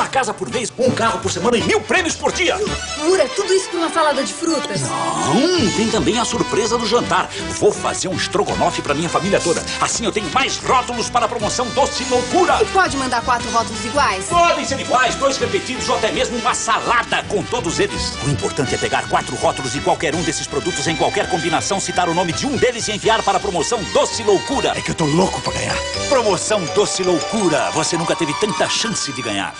Uma casa por mês, um carro por semana e mil prêmios por dia. Pura, tudo isso por uma salada de frutas? Não, tem também a surpresa do jantar. Vou fazer um estrogonofe pra minha família toda. Assim eu tenho mais rótulos para a promoção Doce Loucura. E pode mandar quatro rótulos iguais? Podem ser iguais, dois repetidos ou até mesmo uma salada com todos eles. O importante é pegar quatro rótulos de qualquer um desses produtos em qualquer combinação, citar o nome de um deles e enviar para a promoção Doce Loucura. É que eu tô louco pra ganhar. Promoção Doce Loucura. Você nunca teve tanta chance de ganhar.